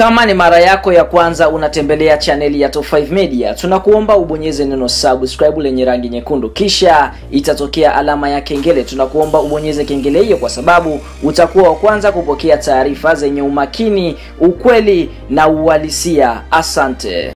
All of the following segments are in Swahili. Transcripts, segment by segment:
Kama ni mara yako ya kwanza unatembelea chaneli ya Top 5 Media, tunakuomba ubonyeze neno subscribe lenye rangi nyekundu, kisha itatokea alama ya kengele. Tunakuomba ubonyeze kengele hiyo kwa sababu utakuwa wa kwanza kupokea taarifa zenye umakini, ukweli na uhalisia. Asante.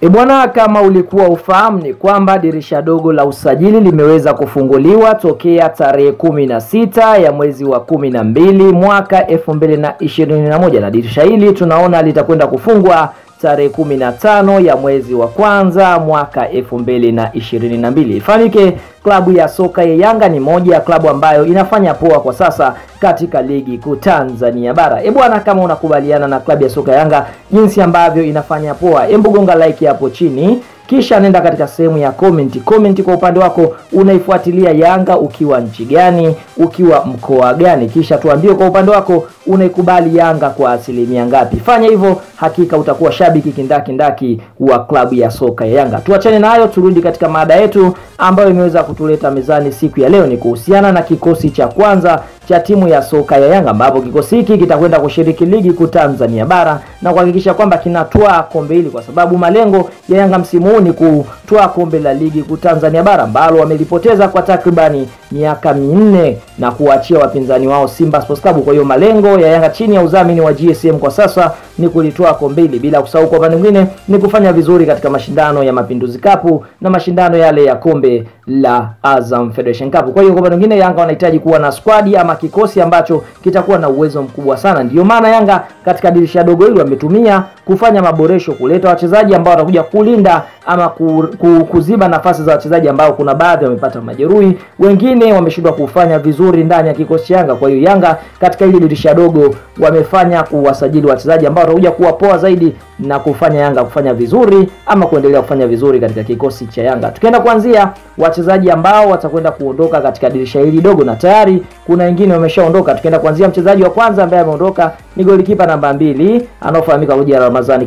E bwana, kama ulikuwa ufahamu ni kwamba dirisha dogo la usajili limeweza kufunguliwa tokea tarehe kumi na sita ya mwezi wa kumi na mbili mwaka elfu mbili na ishirini na moja. Na dirisha hili tunaona litakwenda kufungwa tarehe kumi na tano ya mwezi wa kwanza mwaka elfu mbili na ishirini na mbili. Ifahamike klabu ya soka ya Yanga ni moja ya klabu ambayo inafanya poa kwa sasa katika ligi kuu Tanzania bara. E bwana, kama unakubaliana na klabu ya soka ya Yanga jinsi ambavyo inafanya poa, embu gonga like hapo chini kisha nenda katika sehemu ya comment. Comment kwa upande wako unaifuatilia Yanga ukiwa nchi gani, ukiwa mkoa gani, kisha tuambie kwa upande wako unaikubali Yanga kwa asilimia ngapi. Fanya hivyo, hakika utakuwa shabiki kindakindaki wa klabu ya soka ya Yanga. Tuachane na hayo, turudi katika mada yetu ambayo imeweza kutuleta mezani siku ya leo, ni kuhusiana na kikosi cha kwanza cha timu ya soka ya Yanga, ambapo kikosi hiki kitakwenda kushiriki ligi kuu Tanzania bara na kuhakikisha kwamba kinatwaa kombe hili, kwa sababu malengo ya Yanga msimu huu ni kutwaa kombe la ligi kuu Tanzania bara ambalo wamelipoteza kwa takribani miaka minne na kuachia wapinzani wao Simba Sports Club. Kwa hiyo malengo ya Yanga chini ya udhamini wa GSM kwa sasa ni kulitoa kombe hili, bila kusahau kwa upande mwingine ni kufanya vizuri katika mashindano ya Mapinduzi Cup na mashindano yale ya kombe la Azam Federation Cup. Kwa hiyo kwa upande mwingine Yanga wanahitaji kuwa na squad ama kikosi ambacho kitakuwa na uwezo mkubwa sana. Ndiyo maana Yanga katika dirisha dogo hili wametumia kufanya maboresho, kuleta wachezaji ambao watakuja kulinda ama ku, ku, kuziba nafasi za wachezaji ambao kuna baadhi wamepata majeruhi, wengine wameshindwa kufanya vizuri ndani ya kikosi Yanga. Kwa hiyo Yanga katika hili dirisha dogo wamefanya kuwasajili wachezaji ambao watakuja kuwapoa zaidi na kufanya Yanga kufanya vizuri ama kuendelea kufanya vizuri katika kikosi cha Yanga. Tukienda kuanzia wachezaji ambao watakwenda kuondoka katika dirisha hili dogo, na tayari kuna wengine wameshaondoka. Tukienda kuanzia mchezaji wa kwanza ambaye ameondoka ni golikipa namba mbili anaofahamika kwa jina la Ramadhani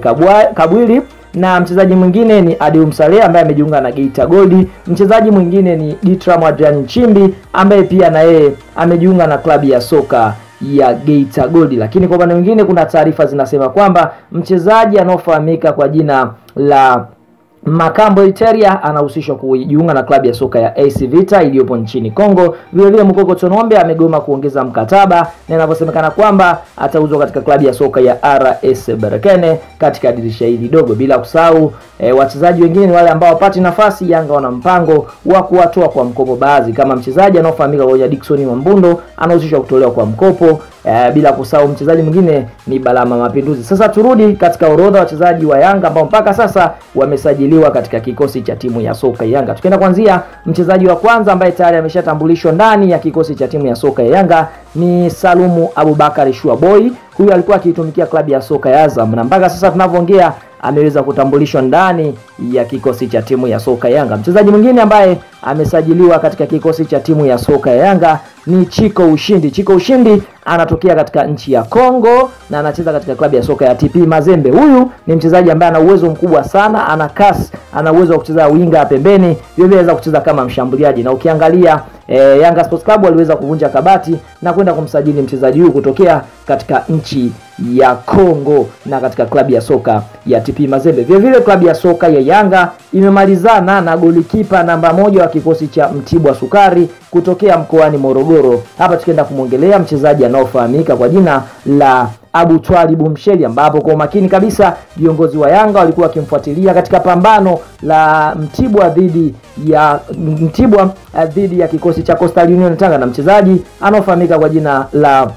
Kabwili na mchezaji mwingine ni Adium Saleh ambaye amejiunga na Geita Gold. Mchezaji mwingine ni Ditram Adrian Nchimbi ambaye pia na yeye amejiunga na klabu ya soka ya Geita Gold. Lakini kwa upande mwingine kuna taarifa zinasema kwamba mchezaji anaofahamika kwa jina la Makambo Iteria anahusishwa kujiunga na klabu ya soka ya AC Vita iliyopo nchini Kongo. Vilevile vile Mukoko Tonombe amegoma kuongeza mkataba na inavyosemekana kwamba atauzwa katika klabu ya soka ya RS Berkane katika dirisha hili dogo. Bila kusahau e, wachezaji wengine ni wale ambao wapati nafasi. Yanga wana mpango wa kuwatoa kwa mkopo baadhi, kama mchezaji anaofahamika kwa Dickson Mambundo anahusishwa kutolewa kwa mkopo. E, bila kusahau mchezaji mwingine ni Balama Mapinduzi. Sasa turudi katika orodha wachezaji wa Yanga ambao mpaka sasa wamesajiliwa katika kikosi cha timu ya soka ya Yanga. Tukienda kuanzia mchezaji wa kwanza ambaye tayari ameshatambulishwa ndani ya kikosi cha timu ya soka ya Yanga ni Salumu Abubakar Shua Boy. Huyu alikuwa akiitumikia klabu ya soka ya Azam na mpaka sasa tunavyoongea ameweza kutambulishwa ndani ya kikosi cha timu ya soka ya Yanga. Mchezaji mwingine ambaye amesajiliwa katika kikosi cha timu ya soka ya Yanga ni Chiko Ushindi. Chiko Ushindi anatokea katika nchi ya Kongo na anacheza katika klabu ya soka ya TP Mazembe. Huyu ni mchezaji ambaye ana uwezo mkubwa sana, ana kasi, ana uwezo wa kucheza winga pembeni, vile anaweza kucheza kama mshambuliaji. Na ukiangalia e, Yanga Sports Club waliweza kuvunja kabati na kwenda kumsajili mchezaji huyu kutokea katika nchi ya Kongo na katika klabu ya soka ya TP Mazembe. Vile vile klabu ya soka ya Yanga imemalizana na golikipa namba moja wa kikosi cha Mtibwa Sukari kutokea mkoani Morogoro. Hapa tukienda kumwongelea mchezaji anaofahamika kwa jina la Abu Twalibu Msheli, ambapo kwa umakini kabisa viongozi wa Yanga walikuwa wakimfuatilia katika pambano la Mtibwa dhidi ya Mtibwa dhidi ya kikosi cha Coastal Union Tanga, na mchezaji anaofahamika kwa jina la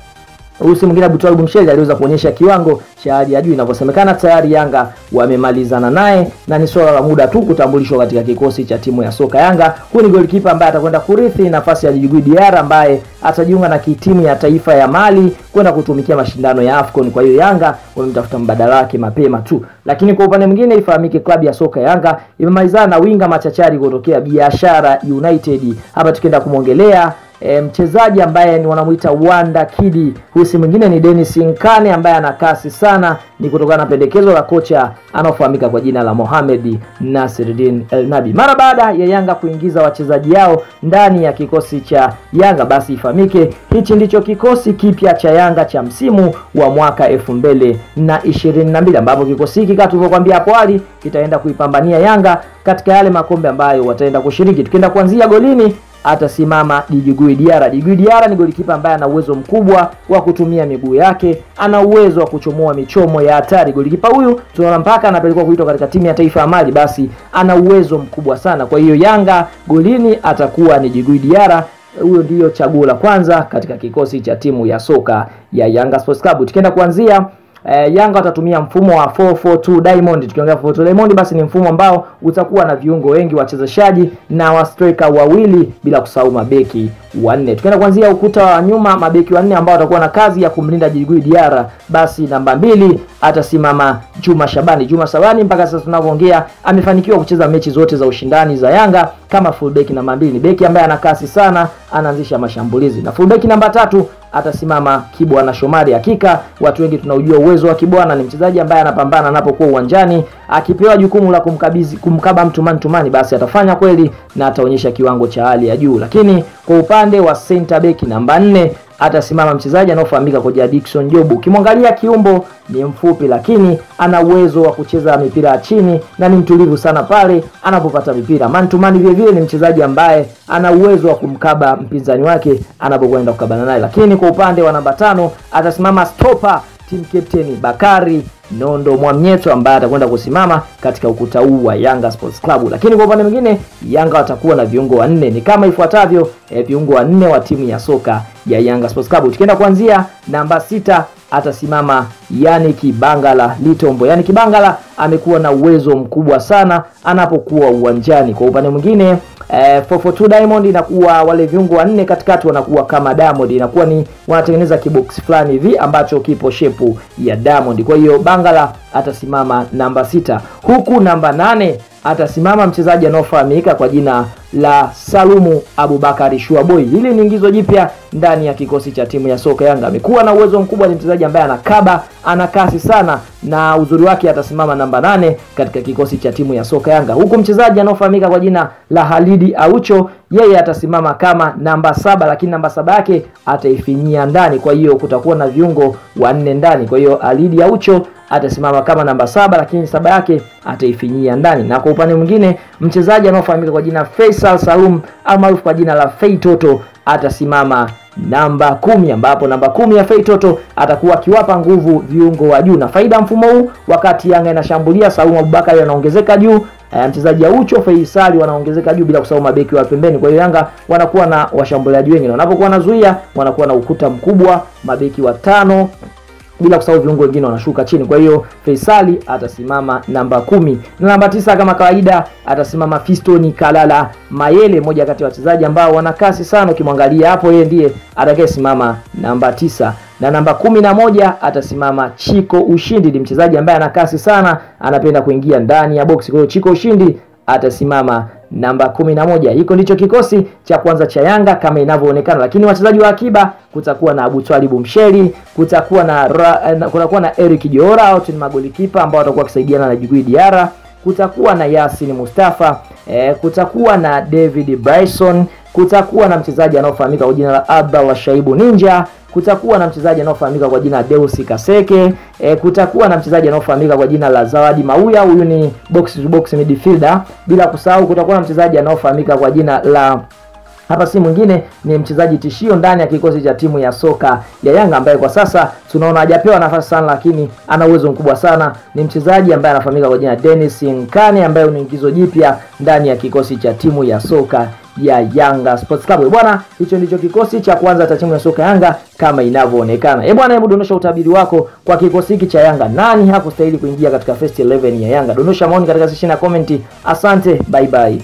huyu si mwingine Abutwalibu Mshele aliweza kuonyesha kiwango cha hali ya juu. Inavyosemekana tayari Yanga wamemalizana naye na ni swala la muda tu kutambulishwa katika kikosi cha timu ya soka Yanga. Huyu ni golikipa ambaye atakwenda kurithi nafasi ya Djigui Diarra ambaye atajiunga na timu ya taifa ya Mali kwenda kutumikia mashindano ya AFCON. Kwa hiyo Yanga wamemtafuta mbadala wake mapema tu, lakini kwa upande mwingine ifahamike klabu ya soka Yanga imemalizana na winga machachari kutokea Biashara United. Hapa tukienda kumwongelea e, mchezaji ambaye ni wanamuita Wanda Kidi. Huyu si mwingine ni Dennis Nkane ambaye ana kasi sana, ni kutokana na pendekezo la kocha anaofahamika kwa jina la Mohamed Nasiruddin El Nabi. Mara baada ya Yanga kuingiza wachezaji yao ndani ya kikosi cha Yanga, basi ifahamike hichi ndicho kikosi kipya cha Yanga cha msimu wa mwaka elfu mbili na ishirini na mbili ambapo kikosi hiki kama tulivyokuambia hapo awali kitaenda kuipambania Yanga katika yale makombe ambayo wataenda kushiriki. Tukienda kuanzia golini atasimama Djigui Diarra. Djigui Diarra ni golikipa ambaye ana uwezo mkubwa wa kutumia miguu yake, ana uwezo wa kuchomoa michomo ya hatari. Golikipa huyu tunaona mpaka anapelekwa kuitwa katika timu ya taifa ya Mali, basi ana uwezo mkubwa sana. Kwa hiyo Yanga golini atakuwa ni Djigui diara Huyo ndiyo chaguo la kwanza katika kikosi cha timu ya soka ya Yanga Sports Club. Tukienda kuanzia Eh, Yanga watatumia mfumo wa 442 Diamond. Tukiongea 442 Diamond, basi ni mfumo ambao utakuwa na viungo wengi wachezeshaji na wa striker wawili bila kusahau mabeki wanne. Tukienda kuanzia ukuta wa nyuma, mabeki wanne ambao watakuwa na kazi ya kumlinda Djigui Diarra, basi namba mbili atasimama Juma Shabani. Juma Shabani mpaka sasa tunavyoongea amefanikiwa kucheza mechi zote za ushindani za Yanga kama fullback namba mbili. Ni beki ambaye ana kasi sana, anaanzisha mashambulizi. Na fullback namba tatu atasimama Kibwana Shomari. Hakika watu wengi tunaujua uwezo wa Kibwana, ni mchezaji ambaye anapambana anapokuwa uwanjani. Akipewa jukumu la kumkabidhi kumkaba mtu man to man, basi atafanya kweli na ataonyesha kiwango cha hali ya juu. Lakini kwa upande wa center back namba nne atasimama mchezaji anaofahamika kwa jina Dickson Jobu. Ukimwangalia kiumbo ni mfupi, lakini ana uwezo wa kucheza mipira ya chini na ni mtulivu sana pale anapopata mipira. Mantumani vile vile ni mchezaji ambaye ana uwezo wa kumkaba mpinzani wake anapokwenda kukabana naye. Lakini kwa upande wa namba tano atasimama stopper team captain Bakari Nondo Mwamnyeto ambaye atakwenda kusimama katika ukuta huu wa Yanga Sports Club. Lakini kwa upande mwingine Yanga watakuwa na viungo wanne ni kama ifuatavyo eh, viungo wanne wa timu ya soka ya Yanga Sports Club. Tukienda kuanzia namba sita atasimama yani Kibangala Litombo. yani Kibangala amekuwa na uwezo mkubwa sana anapokuwa uwanjani. Kwa upande mwingine eh, 442 Diamond inakuwa wale viungo wanne katikati wanakuwa kama Diamond, inakuwa ni wanatengeneza kibox fulani hivi ambacho kipo shepu ya Diamond. Kwa hiyo Bangala atasimama namba sita, huku namba nane atasimama mchezaji anaofahamika kwa jina la Salumu Abubakari Shuaboi. Hili ni ingizo jipya ndani ya kikosi cha timu ya soka Yanga. Amekuwa na uwezo mkubwa, ni mchezaji ambaye anakaba, ana kasi sana na uzuri wake atasimama namba nane katika kikosi cha timu ya soka Yanga, huku mchezaji anaofahamika kwa jina la Halidi Aucho yeye atasimama kama namba saba, lakini namba saba yake ataifinyia ndani. Kwa hiyo kutakuwa na viungo wanne ndani. Kwa hiyo Halidi Aucho atasimama kama namba saba, lakini saba yake ataifinyia ndani. Na kwa upande mwingine mchezaji anaofahamika kwa jina Faisal Salum almaarufu kwa jina la Fei Toto atasimama namba kumi ambapo namba kumi ya Fei Toto atakuwa akiwapa nguvu viungo wa juu, na faida mfumo huu, wakati Yanga inashambulia, Salum Abubakari anaongezeka juu Uh, mchezaji Aucho Faisali wanaongezeka juu bila kusahau mabeki wa pembeni. Kwa hiyo Yanga wanakuwa na washambuliaji wengi na wanapokuwa wanazuia wanakuwa na ukuta mkubwa, mabeki watano bila kusahau viungo wengine wanashuka chini. Kwa hiyo Faisali atasimama namba kumi na namba tisa kama kawaida atasimama Fistoni Kalala Mayele, moja kati ya wachezaji ambao wana kasi sana. Ukimwangalia hapo, yeye ndiye atakayesimama namba tisa na namba kumi na moja atasimama Chiko Ushindi. Ni mchezaji ambaye ana kasi sana, anapenda kuingia ndani ya boksi. Kwa hiyo Chiko Ushindi atasimama namba kumi na moja. Hiko ndicho kikosi cha kwanza cha Yanga kama inavyoonekana, lakini wachezaji wa akiba kutakuwa na Abutwalibu Msheli, kutakuwa na ra, kutakuwa na Eric Jora au ni magolikipa ambao watakuwa wakisaidiana na Djigui Diarra, kutakuwa na Yasin Mustafa eh, kutakuwa na David Bryson, kutakuwa na mchezaji anaofahamika kwa jina la Abdallah Shaibu Ninja kutakuwa na mchezaji anaofahamika kwa jina Deus Kaseke e, kutakuwa na mchezaji anaofahamika kwa jina la Zawadi Mauya, huyu ni box to box midfielder. Bila kusahau kutakuwa na mchezaji anaofahamika kwa jina la hapa si mwingine ni mchezaji tishio ndani ya kikosi cha timu ya soka ya Yanga ambaye kwa sasa tunaona hajapewa nafasi sana, lakini ana uwezo mkubwa sana. Ni mchezaji ambaye anafahamika kwa jina Dennis Nkane ambaye ni ingizo jipya ndani ya kikosi cha timu ya soka ya Yanga Sports Club. Bwana, hicho ndicho kikosi cha kwanza cha timu ya soka Yanga kama inavyoonekana. Eh bwana, hebu dondosha utabiri wako kwa kikosi hiki cha Yanga. Nani hakustahili kuingia katika first 11 ya Yanga? Dondosha maoni katika section ya comment. Asante, bye bye.